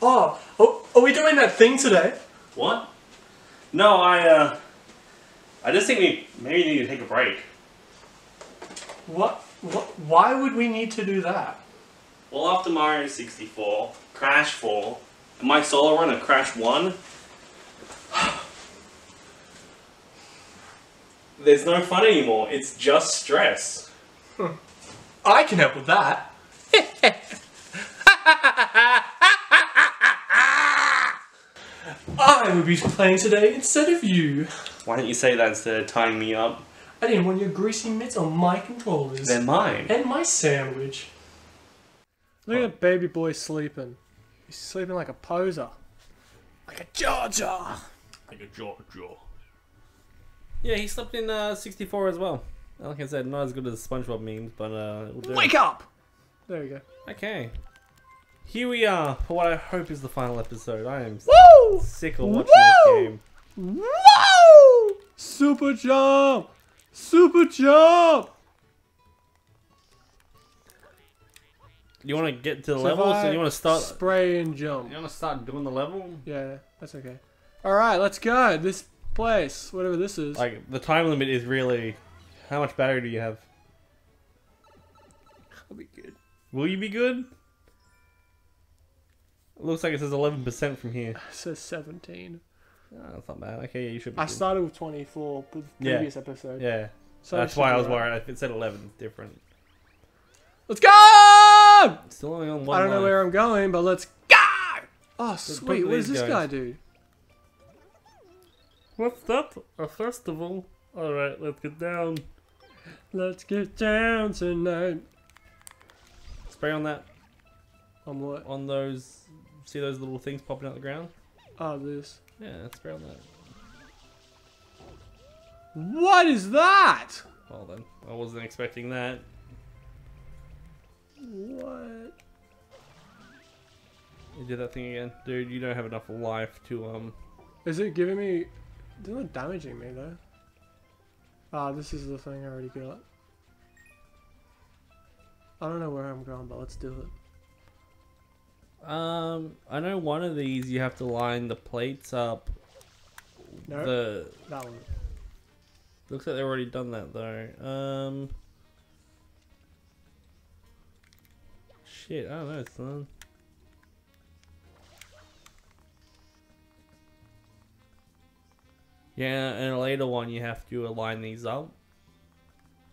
Oh, oh, are we doing that thing today? What? No, I, uh... I just think we maybe need to take a break. What? What? Why would we need to do that? Well, after Mario 64, Crash 4, and my solo run of Crash 1, there's no fun anymore. It's just stress. I can help with that. I will be playing today instead of you. Why don't you say that instead of tying me up? I didn't want your greasy mitts on my controllers. They're mine. and my sandwich. Look at baby boy sleeping. He's sleeping like a poser. Like a Georgia. Like a jaw jaw. Yeah, he slept in uh, 64 as well. Like I said, not as good as SpongeBob memes, but uh, it'll do. Wake up! There we go. Okay. Here we are for what I hope is the final episode. I am Woo! sick of watching Woo! this game. Woo! Super jump! Super jump! You want to get to the So level, so you want to start. Spray and jump. You want to start doing the level? Yeah, that's okay. Alright, let's go. This place, whatever this is. Like the time limit is really, how much battery do you have? I'll be good. Will you be good? It looks like it says 11% from here. It says 17. Oh, that's not bad. Okay, yeah, you should be I good. started with 24 with the Yeah. previous episode. Yeah, So that's why I was worried. If it said 11, it's different. Let's go! Still only on one I don't know line. where I'm going, but let's go! Oh, sweet. What does these this guys. guy do? What's that? A festival? Alright, let's get down. Let's get down tonight. Spray on that, On what? on those, see those little things popping out the ground? Oh, this. Yeah, spray on that. What is that? Well then, I wasn't expecting that. What? You did that thing again. Dude, you don't have enough life to, um... Is it giving me... It's not damaging me, though. Ah, this is the thing I already got. I don't know where I'm going, but let's do it. Um, I know one of these you have to line the plates up. No, The that one. looks like they've already done that though. Um, shit, I don't know, son. Yeah, and a later one you have to align these up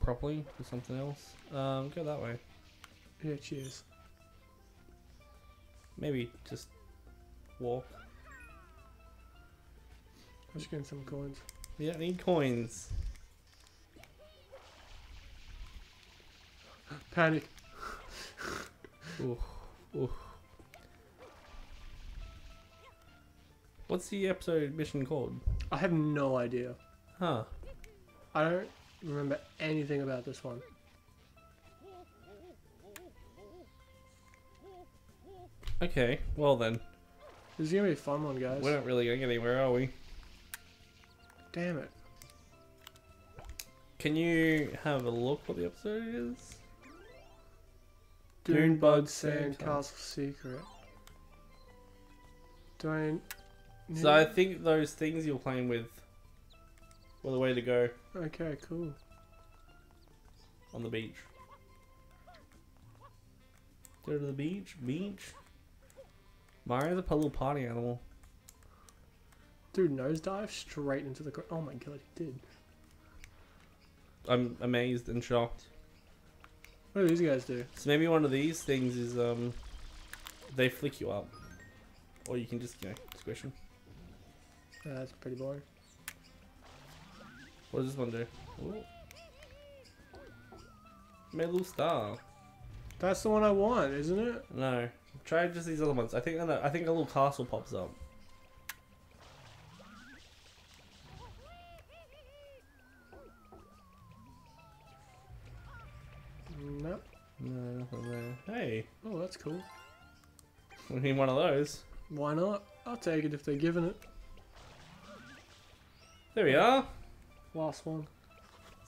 properly with something else. Um, go that way. Yeah, cheers. Maybe just walk. I'm just getting some coins. Yeah, I need coins. Panic. Ooh, ooh. What's the episode mission called? I have no idea. Huh. I don't remember anything about this one. Okay, well then. This is gonna be a fun one, guys. We're not really going anywhere, are we? Damn it. Can you have a look what the episode is? Dune Dunebug Bug Sand Sandcastle Secret. Do I... So I think those things you're playing with were the way to go Okay, cool. on the beach. Go to the beach? Beach? Mario's a little party animal. Dude, nosedive straight into the. Oh my god, he did. I'm amazed and shocked. What do these guys do? So maybe one of these things is um they flick you up. Or you can just, you know, squish them. Uh, that's pretty boring. What does this one do? Ooh. Made a little star. That's the one I want, isn't it? No. Try just these other ones. I think I think a little castle pops up. Nope. No, nothing there. Hey, Oh, that's cool. we need one of those. Why not? I'll take it if they're giving it. There we are. Last one.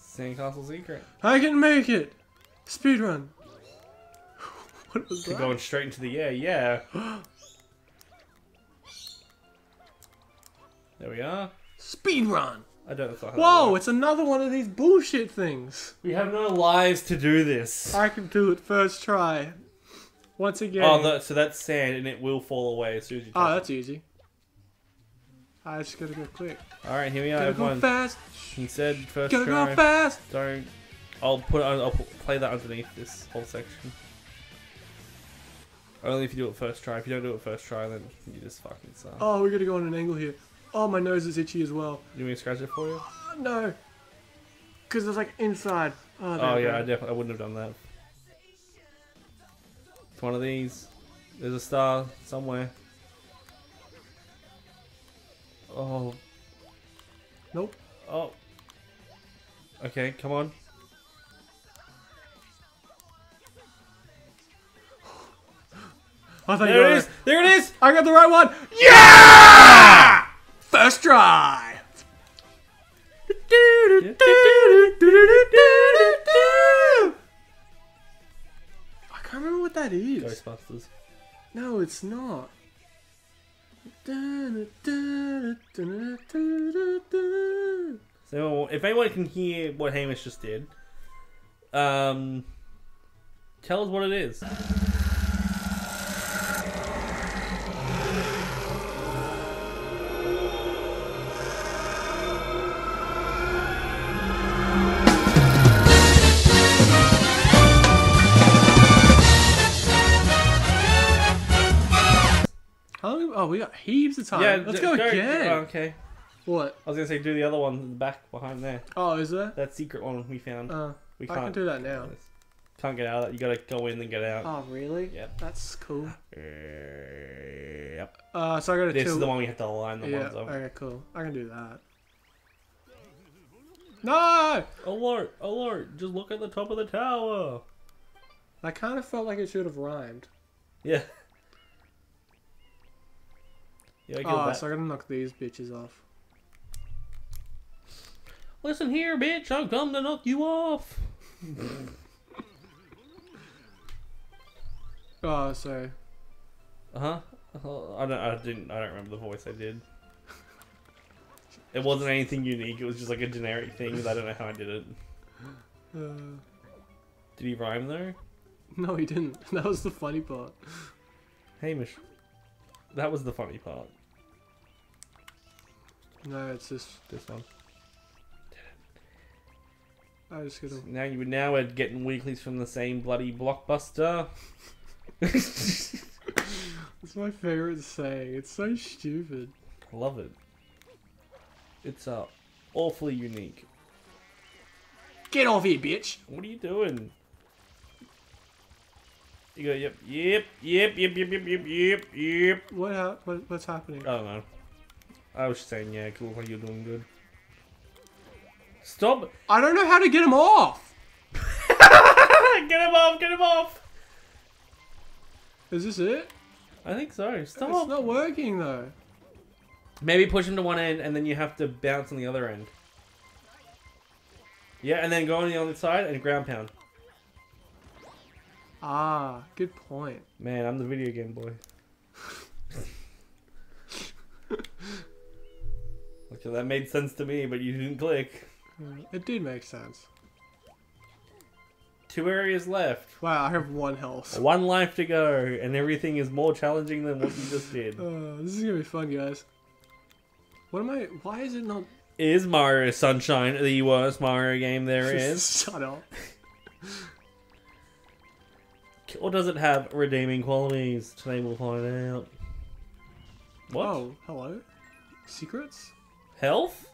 Sandcastle secret. I can make it! Speedrun! What was that? going straight into the air, yeah. There we are. Speed run. I don't know. Whoa, it's another one of these bullshit things. We have no lives to do this. I can do it first try. Once again. Oh, the, so that's sand, and it will fall away as soon as you ah, touch Oh, that's easy. I just gotta go quick. All right, here we are, Gotta go everyone. fast. He said first Gotta try. go fast. Don't. I'll put. I'll play that underneath this whole section. Only if you do it first try. If you don't do it first try, then you just fucking suck. Oh, we gotta go on an angle here. Oh, my nose is itchy as well. You want me to scratch it for you? Oh, no. Because it's like inside. Oh, Oh yeah, I definitely I wouldn't have done that. It's one of these. There's a star somewhere. Oh. Nope. Oh. Okay, come on. I thought There it is. There it is. I got the right one. Yeah! First try. I can't remember what that is. Ghostbusters. No, it's not. So if anyone can hear what Hamish just did, um, tell us what it is. Oh, we got heaps of time. yeah, Let's go go- again. oh, okay. What? I was gonna say do the other one in the back behind there. Oh, is there? That secret one we found. Uh, we I can't can do that now. Can't get out of that. You gotta go in and get out. Oh, really? Yep. That's cool. Uh, yep. Uh, so I got to This two. is the one we have to align the yeah. ones up. Okay, cool. I can do that. No! Alert! Alert! Just look at the top of the tower. I kind of felt like it should have rhymed. Yeah. Yeah, I get Oh, that. so I gotta knock these bitches off. Listen here, bitch. I've come to knock you off. Oh, so Uh huh. I don't. I didn't. I don't remember the voice I did. It wasn't anything unique. It was just like a generic thing. That I don't know how I did it. uh, Did he rhyme though? no, he didn't. That was the funny part. Hamish. That was the funny part. No, it's just This one. I just gotta. Now you now we're getting weeklies from the same bloody blockbuster. It's my favorite saying. It's so stupid. I love it. It's uh awfully unique. Get off here, bitch! What are you doing? You go, yep, yep, yep, yep, yep, yep, yep, yep, yep. What, what what's happening? I don't know. I was saying, yeah, cool, you're doing good. Stop! I don't know how to get him off. get him off, get him off! Is this it? I think so. Stop. It's not working though. Maybe push him to one end and then you have to bounce on the other end. Yeah, and then go on the other side and ground pound. Ah, good point. Man, I'm the video game boy. okay, that made sense to me, but you didn't click. It did make sense. Two areas left. Wow, I have one health. One life to go, and everything is more challenging than what you just did. Uh, this is gonna be fun, guys. What am I? Why is it not? Is Mario Sunshine the worst Mario game there is? Shut up. Or does it have redeeming qualities? Today we'll find out. What? Oh, hello. Secrets? Health?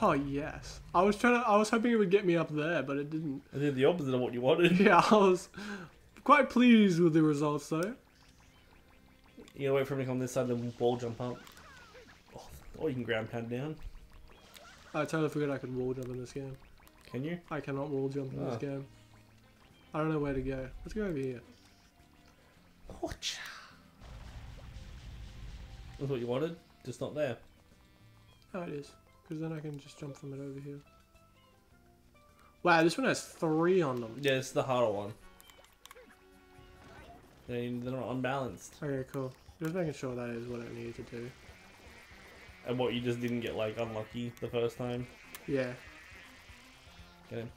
Oh yes. I was trying to. I was hoping it would get me up there, but it didn't. I did the opposite of what you wanted. Yeah, I was quite pleased with the results though. You gotta wait for him to come this side and wall jump up. Oh, or you can ground pound down. I totally forgot I could wall jump in this game. Can you? I cannot wall jump in Ah. this game. I don't know where to go. Let's go over here. That's what you wanted? Just not there. Oh, it is. Because then I can just jump from it over here. Wow, this one has three on them. Yeah, it's the harder one. They, they're not unbalanced. Okay, cool. Just making sure that is what I need to do. And what you just didn't get like unlucky the first time. Yeah. Get him.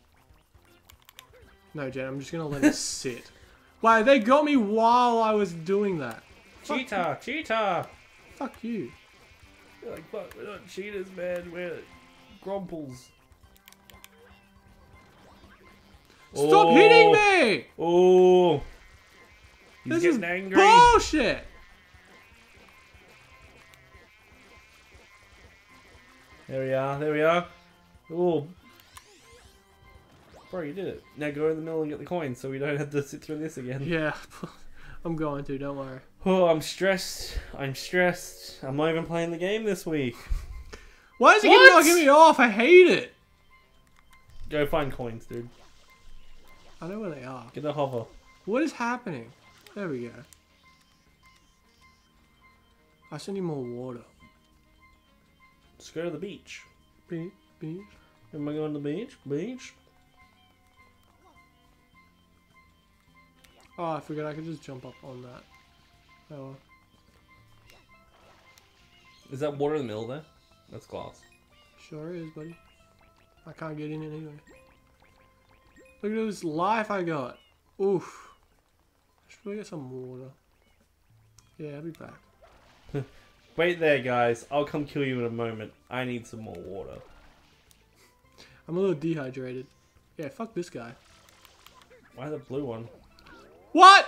No, Jen, I'm just gonna let it sit. Wow, they got me while I was doing that. Fuck Cheetah, cheetah. Fuck you. Like, fuck, we're not cheaters, man. We're grumples. Stop oh. hitting me! Oh, he's This getting is angry. bullshit! There we are. There we are. Oh, bro, you did it. Now go in the middle and get the coin so we don't have to sit through this again. Yeah, I'm going to, don't worry. Oh, I'm stressed. I'm stressed. I'm not even playing the game this week. Why is it What? knocking me off? I hate it! Go find coins, dude. I know where they are. Get the hover. What is happening? There we go. I still need more water. Let's go to the beach. Beach, beach. Am I going to the beach? Beach? Oh, I forgot I could just jump up on that. Oh. Is that water in the middle there? That's glass. sure is, buddy. I can't get in it anyway. Look at this life I got. Oof. I should probably get some water. Yeah, I'll be back. Wait there, guys. I'll come kill you in a moment. I need some more water. I'm a little dehydrated. Yeah, fuck this guy. Why the blue one? What?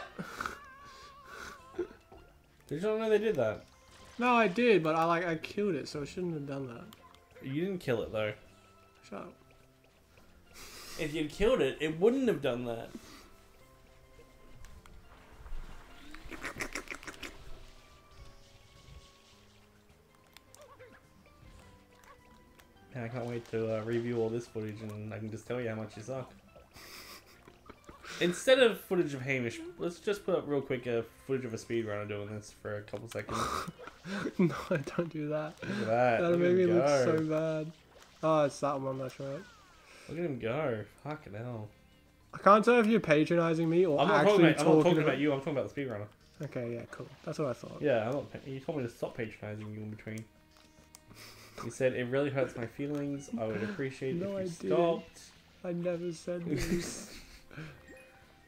Did you not know they did that? No, I did, but I like I killed it, so I shouldn't have done that. You didn't kill it though. Shut up. If you'd killed it, it wouldn't have done that. Man, I can't wait to uh, review all this footage and I can just tell you how much you suck. Instead of footage of Hamish, let's just put up real quick a footage of a speedrunner doing this for a couple seconds. no, don't do that. Look at that. That'll Look make me him look so bad. Oh, it's that one, that's right. Look at him go. Fucking hell. I can't tell if you're patronizing me or I'm not, actually talking about, I'm not talking talking about... about you, I'm talking about the speedrunner. Okay, yeah, cool. That's what I thought. Yeah, I'm not, you told me to stop patronizing you in between. You said it really hurts my feelings. I would appreciate it No, I if you didn't. stopped. I never said this.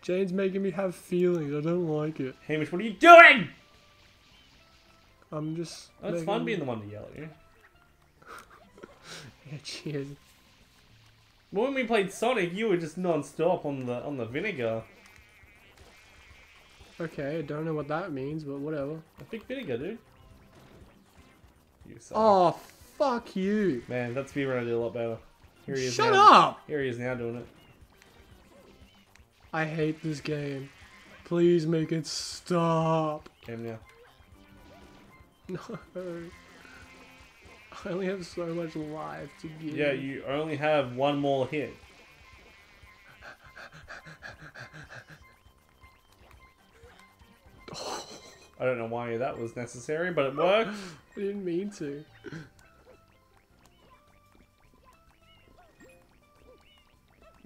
Jane's making me have feelings. I don't like it. Hamish, what are you doing? I'm just. Oh, it's fun being the one to yell at you. Yeah, cheers. But when we played Sonic, you were just non-stop on the on the vinegar. Okay, I don't know what that means, but whatever. A big vinegar, dude. You suck. Oh, fuck you. Man, that's that speedrunner did a lot better. Here he is Shut now. up! Here he is now doing it. I hate this game. Please make it stop. Game now. No. I only have so much life to give. Yeah, you only have one more hit. I don't know why that was necessary, but it worked. I didn't mean to.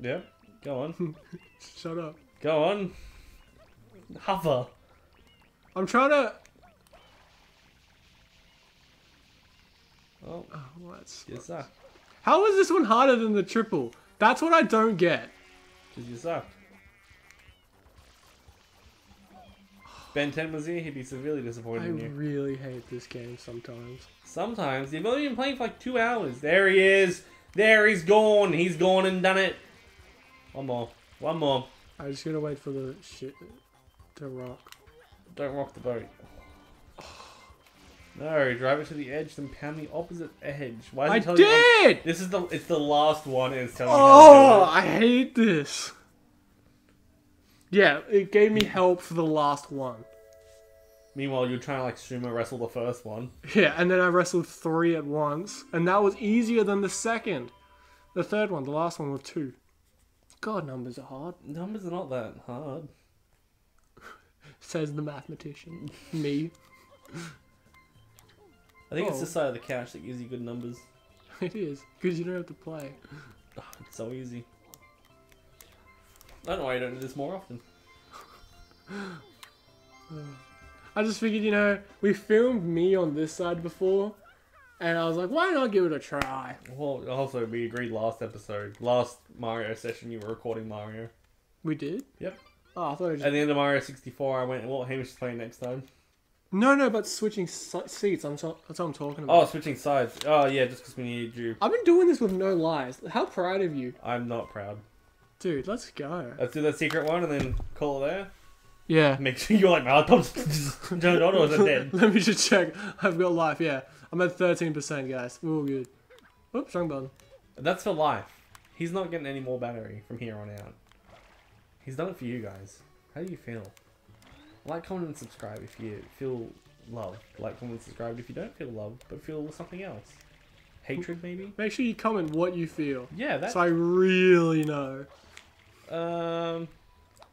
Yep. Go on. Shut up. Go on. Hover. I'm trying to. Oh, Oh, what's... you suck. How is this one harder than the triple? That's what I don't get. Because you suck. Ben 10 was here, he'd be severely disappointed I in you. really hate this game sometimes. Sometimes. You've only been playing for like two hours. There he is. There he's gone. He's gone and done it. One more. One more. I just gotta wait for the shit to rock. Don't rock the boat. No, drive it to the edge, then pound the opposite edge. Why is I it telling you- did! This is the it's the last one and it's telling Oh, you to I hate this. Yeah, it gave me help for the last one. Meanwhile, you're trying to like sumo wrestle the first one. Yeah, and then I wrestled three at once, and that was easier than the second. The third one, the last one, was two. God, numbers are hard, Numbers are not that hard. says the mathematician. Me. I think it's Oh. the side of the couch that gives you good numbers. It is, because you don't have to play. Ah, It's so easy. I don't know why you don't do this more often. I just figured, you know, we filmed me on this side before, and I was like, why not give it a try? Well, also we agreed last episode, last Mario session, you were recording Mario. We did. Yep. Oh, I thought it was At the end of Mario 64, I went, "What Hamish is playing next time?" no, no, but switching se- seats. I'm so- that's what I'm talking about. Oh, switching sides. Oh yeah, just because we needed you. I've been doing this with no lies. How proud of you, I'm not proud. dude? Let's go. Let's do the secret one and then call it there. Yeah. Make sure you're like, my laptop's turned on or is it dead? Let me just check. I've got life. Yeah, I'm at 13%, guys. We're all good. Oops, wrong button. That's for life. He's not getting any more battery from here on out. He's done it for you guys. How do you feel? Like, comment, and subscribe if you feel love. Like, comment, and subscribe if you don't feel love, but feel something else. Hatred, maybe? Make sure you comment what you feel, Yeah, that's... so I really know. Um,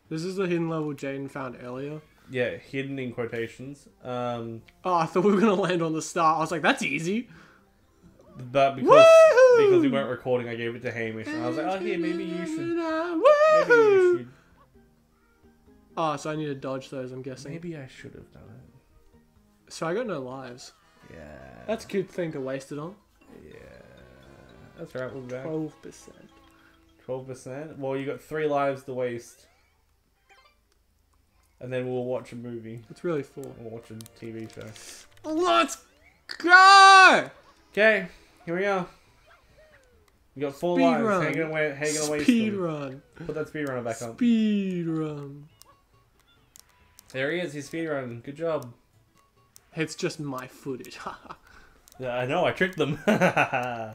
This is the hidden level Jaiden found earlier. Yeah, hidden in quotations. Um, Oh, I thought we were gonna land on the star. I was like, that's easy. but because Woohoo! because we weren't recording, I gave it to Hamish, and I was like, oh, here, maybe you should. Maybe you should. Oh, so I need to dodge those. I'm guessing. Maybe I should have done it. So I got no lives. Yeah. That's a good thing to waste it on. Yeah. That's right. We'll be back. Twelve percent. Twelve percent. Well, you got three lives to waste, and then we'll watch a movie. It's really full. We'll watch a TV show. Let's go! Okay, here we go. You got four Speed lives. run. Hanging away. Hanging away. Speed run. Put that speed runner back on. Speed run. There he is. He's speed running. Good job. It's just my footage. Yeah, I know. I tricked them.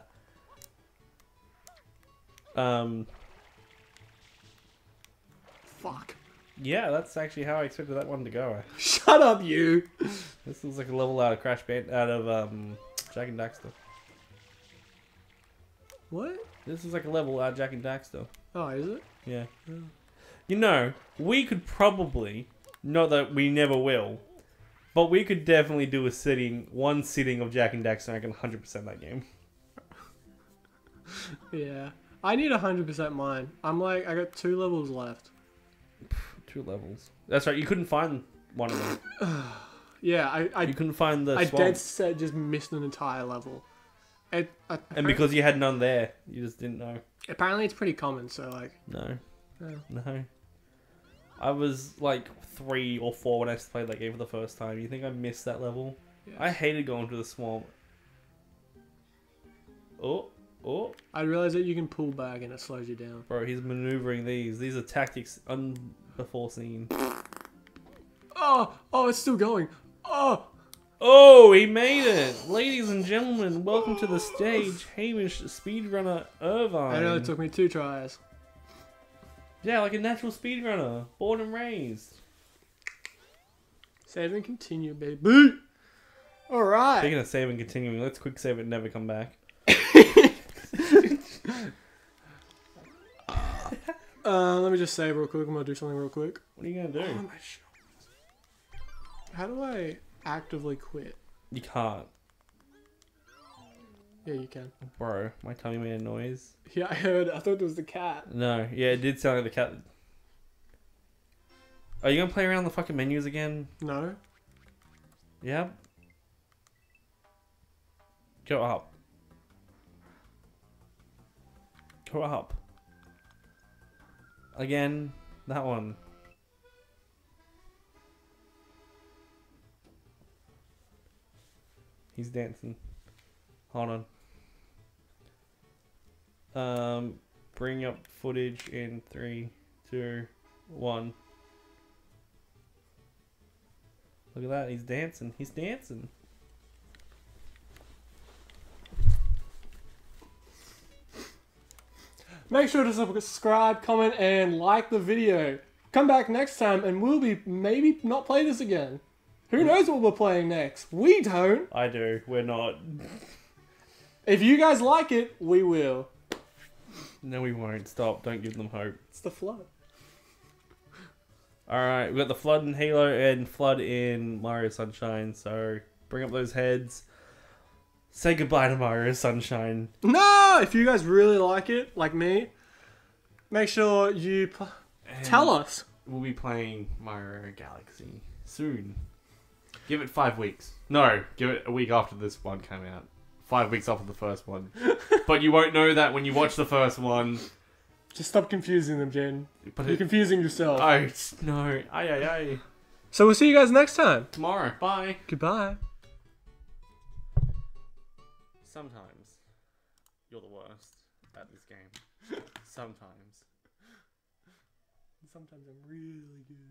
um. Fuck. Yeah, that's actually how I expected that one to go. Shut up, you. This looks like a level out of Crash Band, out of um, Jak and Daxter. What? This is like a level out of Jak and Daxter. Oh, is it? Yeah. Yeah. You know, we could probably, not that we never will, but we could definitely do a sitting, one sitting of Jak and Daxter. I can 100% that game. Yeah. I need 100% mine. I'm like, I got two levels left. Two levels. That's right. You couldn't find one of them. Yeah, I, I, You couldn't find the I swamp, dead set just missed an entire level. It, I, and because you had none there, you just didn't know. apparently it's pretty common, so like, No, yeah. no. I was like three or four when I played that game for the first time. You think I missed that level? Yes. I hated going to the swamp. Oh, oh, I realize that you can pull back and it slows you down. bro, he's maneuvering these. These are tactics unbeforeseen. Oh, oh, it's still going. Oh, Oh, he made it! Ladies and gentlemen, welcome to the stage, Hamish Speedrunner Irvine. I know it took me two tries. Yeah, like a natural speedrunner, born and raised. Save and continue, baby. All right. Speaking of saving, and continuing, let's quick save it and never come back. Uh, let me just save real quick. I'm gonna do something real quick. What are you gonna Oh, do? sh- How do I actively quit? You can't, Yeah, you can. bro. My tummy made a noise. Yeah, I heard. I thought it was the cat. No, yeah, it did sound like the cat. Are you gonna play around the fucking menus again? No. Yep. Go up. Up. Again, that one. He's dancing. Hold on. Um, bring up footage in three, two, one. Look at that, he's dancing. He's dancing. Make sure to subscribe, comment, and like the video. Come back next time, and we'll be maybe not play this again. Who hmm. knows what we're playing next? We don't. I do. We're not. If you guys like it, we will. No, we won't. Stop. Don't give them hope. It's the flood. Alright, we got the Flood in Halo and Flood in Mario Sunshine, so bring up those heads. Say goodbye to Mario Sunshine. No, if you guys really like it, like me, make sure you tell us. We'll be playing Mario Galaxy soon. Give it five weeks. No, give it a week after this one came out. Five weeks after the first one. but you won't know that when you watch the first one. Just stop confusing them, Jen. But You're it... confusing yourself. Oh, no. Aye, aye, aye. So we'll see you guys next time. Tomorrow. Bye. Goodbye. Sometimes you're the worst at this game. Sometimes. Sometimes I'm really good.